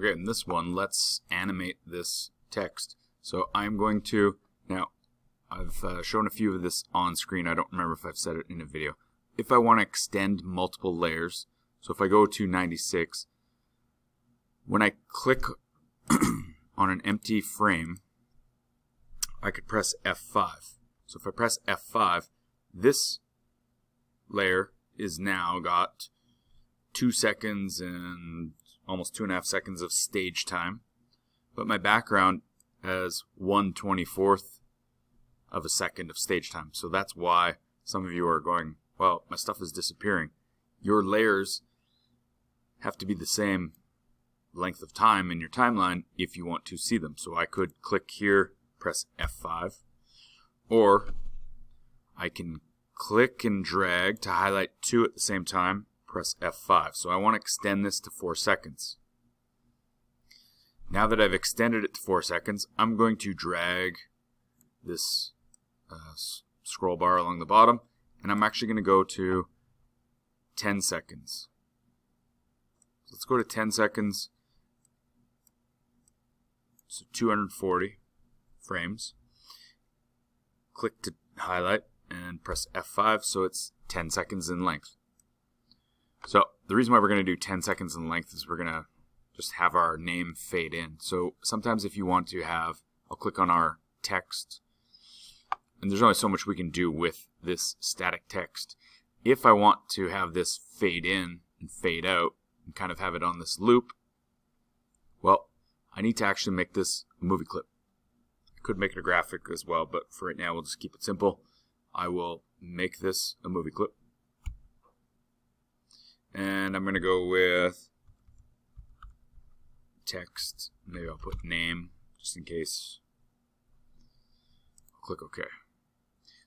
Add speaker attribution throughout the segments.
Speaker 1: Okay, in this one, let's animate this text. So I'm going to, now, I've uh, shown a few of this on screen. I don't remember if I've said it in a video. If I want to extend multiple layers, so if I go to 96, when I click on an empty frame, I could press F5. So if I press F5, this layer is now got two seconds and almost two and a half seconds of stage time. But my background has 1 24th of a second of stage time. So that's why some of you are going, well, my stuff is disappearing. Your layers have to be the same length of time in your timeline if you want to see them. So I could click here, press F5, or I can click and drag to highlight two at the same time, press F5. So I want to extend this to 4 seconds. Now that I've extended it to 4 seconds, I'm going to drag this uh, scroll bar along the bottom, and I'm actually going to go to 10 seconds. So let's go to 10 seconds, so 240 frames. Click to highlight and press F5 so it's 10 seconds in length. So the reason why we're going to do 10 seconds in length is we're going to just have our name fade in. So sometimes if you want to have, I'll click on our text, and there's only so much we can do with this static text. If I want to have this fade in and fade out and kind of have it on this loop, well, I need to actually make this a movie clip. I could make it a graphic as well, but for right now we'll just keep it simple. I will make this a movie clip. And I'm going to go with text. Maybe I'll put name just in case. I'll click OK.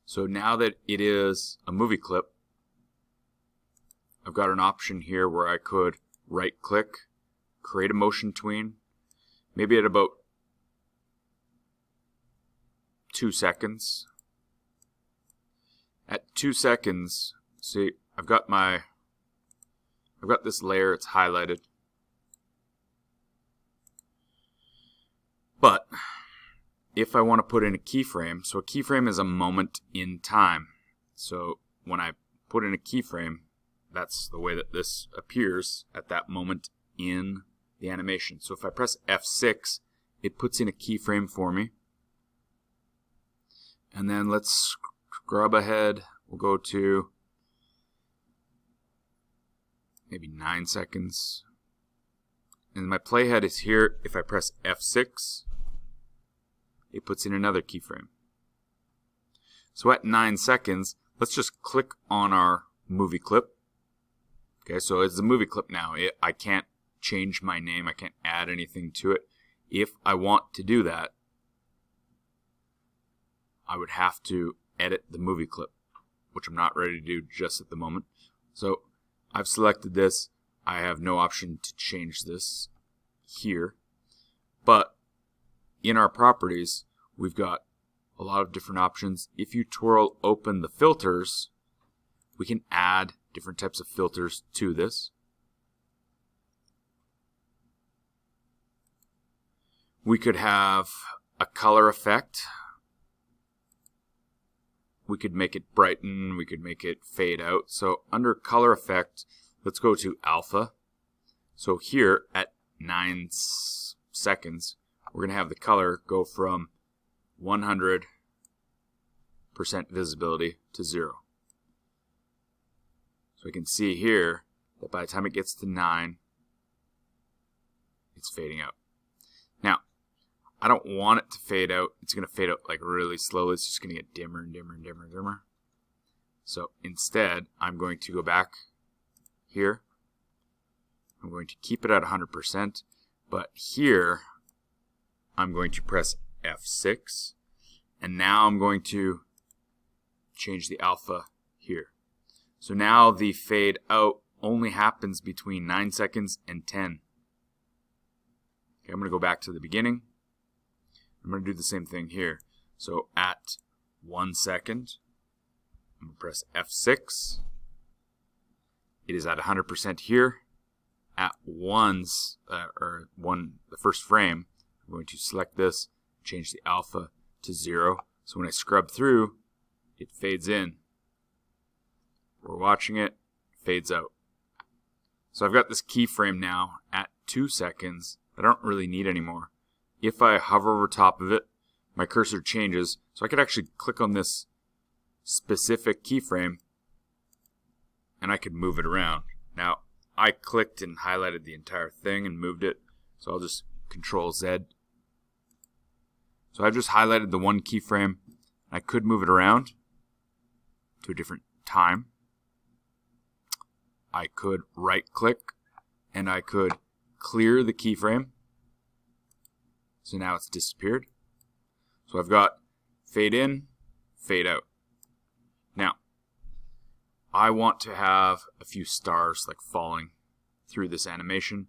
Speaker 1: So now that it is a movie clip, I've got an option here where I could right click, create a motion tween, maybe at about two seconds. At two seconds, see, I've got my, I've got this layer, it's highlighted. But if I want to put in a keyframe, so a keyframe is a moment in time. So when I put in a keyframe, that's the way that this appears at that moment in the animation. So if I press F6, it puts in a keyframe for me. And then let's scrub ahead. We'll go to maybe 9 seconds. And my playhead is here. If I press F6, it puts in another keyframe. So at 9 seconds, let's just click on our movie clip. Okay, so it's a movie clip now. It, I can't change my name. I can't add anything to it. If I want to do that, I would have to edit the movie clip, which I'm not ready to do just at the moment. So I've selected this. I have no option to change this here. But in our properties, we've got a lot of different options. If you twirl open the filters, we can add different types of filters to this. We could have a color effect. We could make it brighten. We could make it fade out. So under color effect, let's go to alpha. So here at 9 seconds, we're going to have the color go from 100% visibility to 0. So we can see here that by the time it gets to 9, it's fading out. Now, I don't want it to fade out. It's going to fade out like really slowly. It's just going to get dimmer and dimmer and dimmer and dimmer. So instead, I'm going to go back here. I'm going to keep it at 100%. But here, I'm going to press F6. And now I'm going to change the alpha here. So now the fade out only happens between 9 seconds and 10. Okay, I'm going to go back to the beginning. I'm going to do the same thing here. So at 1 second, I'm going to press F6. It is at 100% here. at ones, uh, or one, the first frame, I'm going to select this, change the alpha to zero. So when I scrub through, it fades in. We're watching it, fades out. So I've got this keyframe now at two seconds. I don't really need anymore. If I hover over top of it, my cursor changes. So I could actually click on this specific keyframe and I could move it around. Now, I clicked and highlighted the entire thing and moved it. So I'll just control Z. So I've just highlighted the one keyframe. I could move it around to a different time. I could right click and I could clear the keyframe. So now it's disappeared. So I've got fade in, fade out. Now, I want to have a few stars like falling through this animation.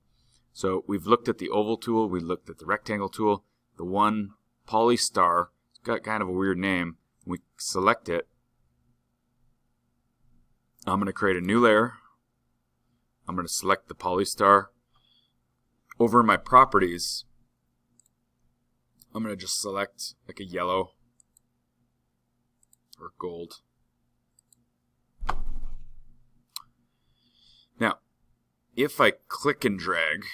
Speaker 1: So we've looked at the oval tool, we looked at the rectangle tool. The one poly star, it's got kind of a weird name. We select it. I'm going to create a new layer. I'm going to select the poly star. Over in my properties, I'm going to just select like a yellow or gold. Now, if I click and drag,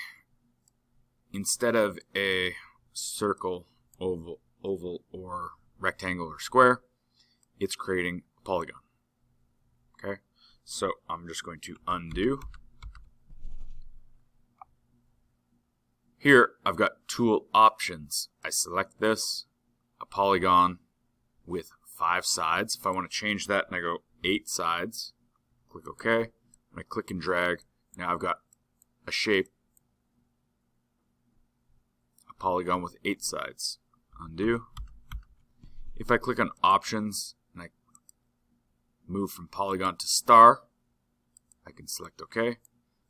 Speaker 1: instead of a circle, oval, oval or rectangle or square, it's creating a polygon. Okay, so I'm just going to undo. Here, I've got tool options. I select this, a polygon with five sides. If I want to change that and I go eight sides, click OK. I click and drag, now I've got a shape, a polygon with eight sides. Undo. If I click on options and I move from polygon to star, I can select OK.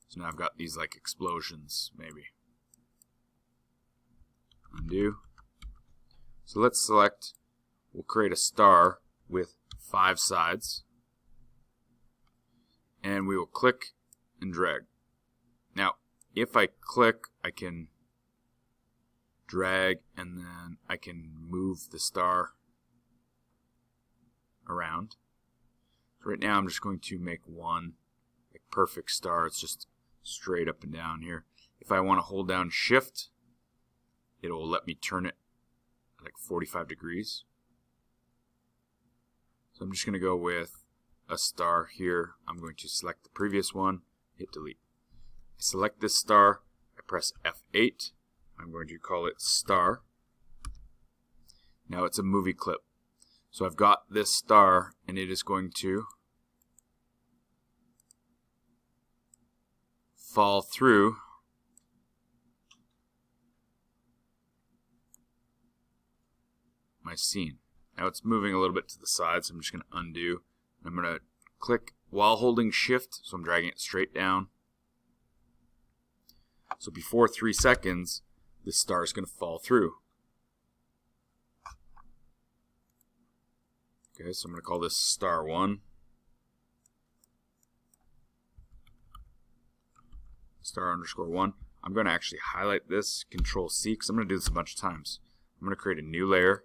Speaker 1: So now I've got these like explosions maybe. Undo. So let's select, we'll create a star with five sides and we will click and drag. Now, if I click, I can drag and then I can move the star around. So right now I'm just going to make one like perfect star. It's just straight up and down here. If I want to hold down shift, it will let me turn it like 45 degrees. So I'm just going to go with a star here. I'm going to select the previous one, hit delete. I select this star, I press F8. I'm going to call it star. Now it's a movie clip. So I've got this star and it is going to fall through my scene. Now it's moving a little bit to the side, so I'm just going to undo. I'm going to click while holding shift, so I'm dragging it straight down. So before three seconds, this star is going to fall through. Okay, so I'm going to call this star 1. Star underscore 1. I'm going to actually highlight this, control C, because I'm going to do this a bunch of times. I'm going to create a new layer.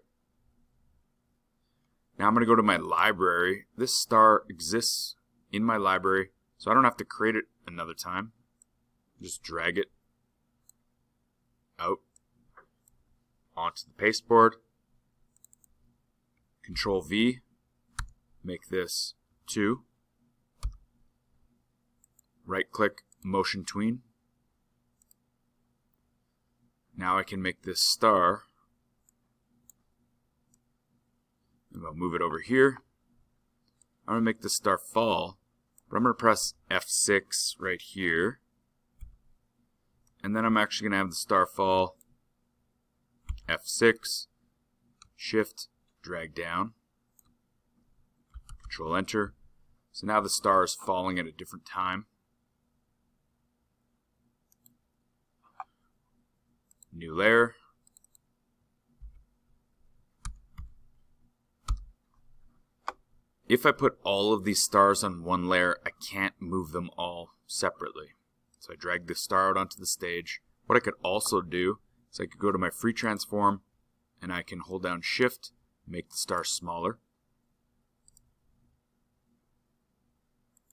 Speaker 1: Now I'm going to go to my library. This star exists in my library, so I don't have to create it another time. Just drag it out onto the pasteboard. Control V, make this 2. Right click, motion tween. Now I can make this star I'll move it over here. I'm going to make the star fall, but I'm going to press F6 right here. And then I'm actually going to have the star fall F6, Shift, drag down, Control Enter. So now the star is falling at a different time. New layer. If I put all of these stars on one layer, I can't move them all separately. So I drag the star out onto the stage. What I could also do is I could go to my free transform and I can hold down shift, make the star smaller.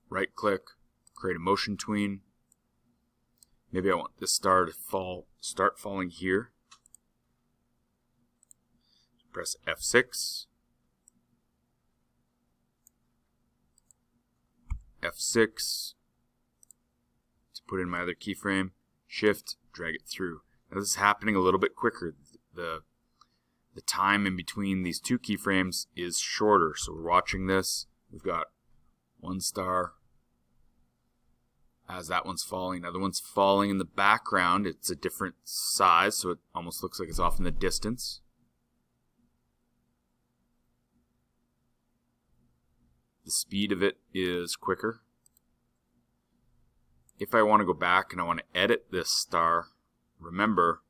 Speaker 1: Right click, create a motion tween. Maybe I want this star to fall, start falling here. Press F6. F6 to put in my other keyframe, shift, drag it through. Now this is happening a little bit quicker. The, the time in between these two keyframes is shorter. So we're watching this. We've got one star as that one's falling. Another one's falling in the background. It's a different size, so it almost looks like it's off in the distance. The speed of it is quicker. If I want to go back and I want to edit this star, remember,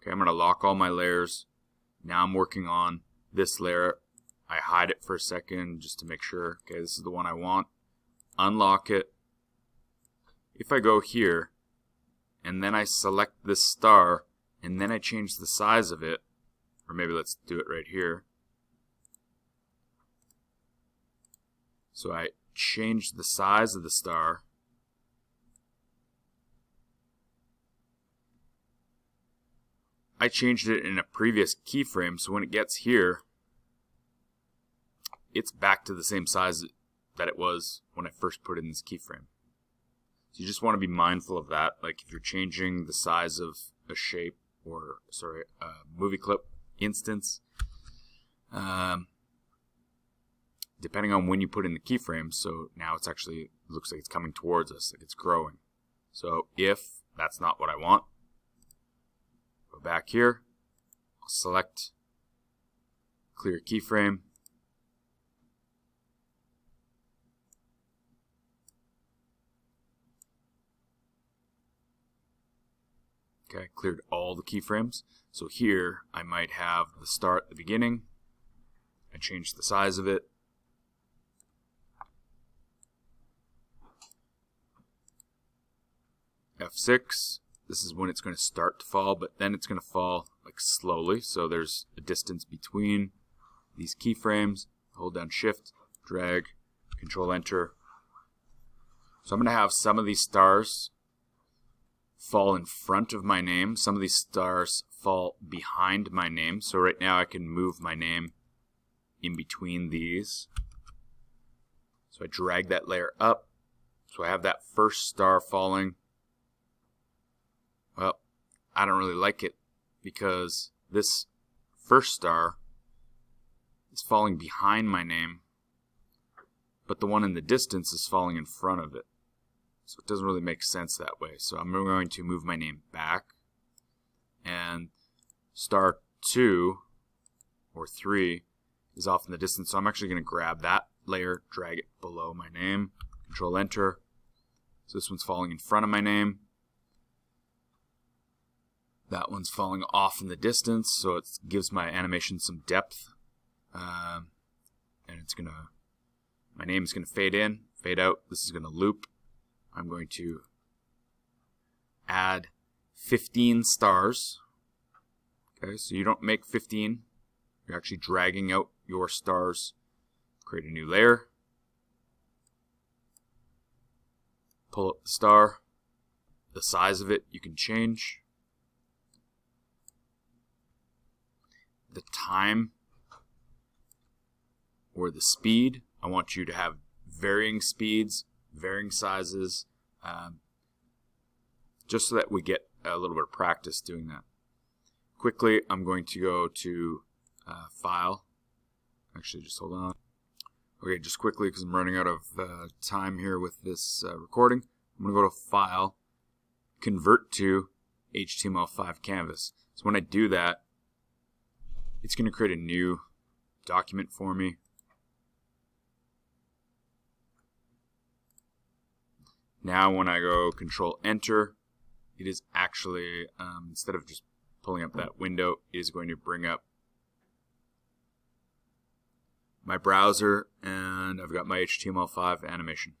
Speaker 1: okay, I'm going to lock all my layers. Now I'm working on this layer. I hide it for a second just to make sure, okay, this is the one I want. Unlock it. If I go here, and then I select this star, and then I change the size of it, or maybe let's do it right here. So I changed the size of the star. I changed it in a previous keyframe, so when it gets here, it's back to the same size that it was when I first put in this keyframe. So you just want to be mindful of that. Like if you're changing the size of a shape or, sorry, a movie clip instance, um, depending on when you put in the keyframes, so now it's actually looks like it's coming towards us, like it's growing. So if that's not what I want, go back here, I'll select clear keyframe, Okay, cleared all the keyframes. So here I might have the start the beginning. I changed the size of it. F6, this is when it's going to start to fall, but then it's going to fall like slowly. So there's a distance between these keyframes. Hold down shift, drag, control enter. So I'm going to have some of these stars fall in front of my name. Some of these stars fall behind my name. So right now I can move my name in between these. So I drag that layer up. So I have that first star falling. I don't really like it because this first star is falling behind my name, but the one in the distance is falling in front of it. So it doesn't really make sense that way. So I'm going to move my name back and star 2 or 3 is off in the distance. So I'm actually going to grab that layer, drag it below my name, control enter. So this one's falling in front of my name. That one's falling off in the distance, so it gives my animation some depth. Um, and it's to, my name is to fade in, fade out. This is to loop. I'm going to add 15 stars. Okay, so you don't make 15. You're actually dragging out your stars. Create a new layer. Pull up the star. The size of it you can change. The time or the speed. I want you to have varying speeds varying sizes, um, just so that we get a little bit of practice doing that. Quickly, I'm going to go to uh, File. Actually, just hold on. Okay, just quickly, because I'm running out of uh, time here with this uh, recording. I'm going to go to File, Convert to HTML5 Canvas. So when I do that, it's going to create a new document for me. Now when I go control enter, it is actually, um, instead of just pulling up that window, it is going to bring up my browser and I've got my HTML5 animation.